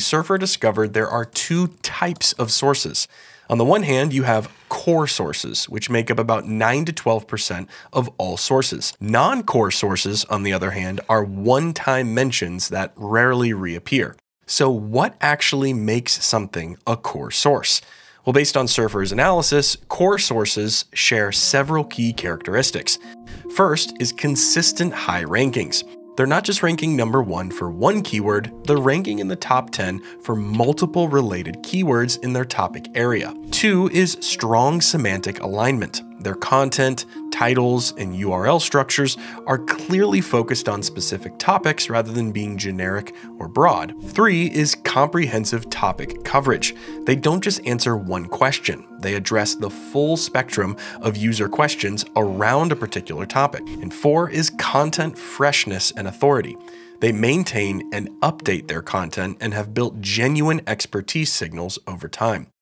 Surfer discovered there are two types of sources. On the one hand, you have core sources, which make up about 9 to 12% of all sources. Non core sources, on the other hand, are one time mentions that rarely reappear. So, what actually makes something a core source? Well, based on Surfer's analysis, core sources share several key characteristics. First is consistent high rankings. They're not just ranking number one for one keyword, they're ranking in the top 10 for multiple related keywords in their topic area. Two is strong semantic alignment. Their content, titles, and URL structures are clearly focused on specific topics rather than being generic or broad. Three is comprehensive topic coverage. They don't just answer one question, they address the full spectrum of user questions around a particular topic. And four is content freshness and authority. They maintain and update their content and have built genuine expertise signals over time.